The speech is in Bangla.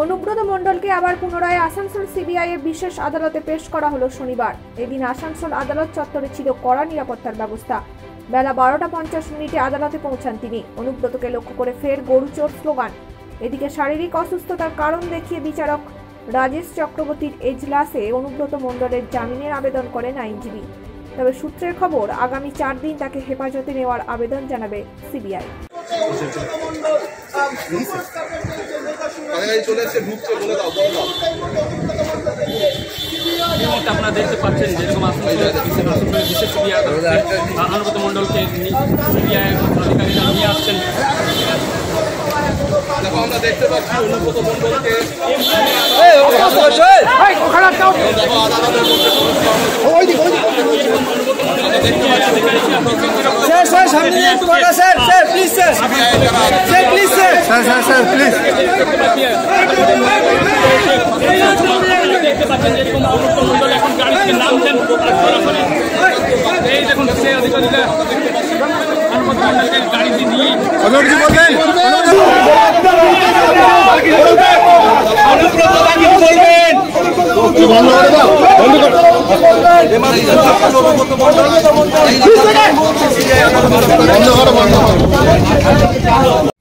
অনুব্রত মণ্ডলকে আবার পুনরায় আসানসোল সিবিআই এর বিশেষ আদালতে পেশ করা হলো শনিবার। এদিন আসানসোল আদালত চত্বরে ছিল কড়া নিরাপত্তার ব্যবস্থা। বেলা বারোটা পঞ্চাশ মিনিটে আদালতে পৌঁছান তিনি। অনুব্রতকে লক্ষ্য করে ফের গরু চোর স্লোগান। এদিকে শারীরিক অসুস্থতার কারণ দেখিয়ে বিচারক রাজেশ চক্রবর্তীর এজলাসে অনুব্রত মণ্ডলের জামিনের আবেদন করেন আইনজীবী। তবে সূত্রের খবর আগামী চার দিন তাকে হেফাজতে নেওয়ার আবেদন জানাবে সিবিআই। কাছাকাছি চলে এসছে ঢুকছে বলে দাও বলে দাও। আপনারা দেখতে পাচ্ছেন যেরকম অনুব্রত মণ্ডলকে সিবিআই আধিকারিকরা নিয়ে আসছেন। দেখো আমরা দেখতে পাচ্ছি অনুব্রত মণ্ডলকে। দেখতে পাচ্ছি স্যার স্যার স্যার প্লিজ দেখতে পাচ্ছেন যেরকম অনুব্রত মণ্ডল এখন গাড়ি নামছেন এই দেখুন সেই আধিকারিকরা অনুব্রত মণ্ডলকে গাড়িতে নিয়ে কিছু বলবেন অনুব্রত মণ্ডল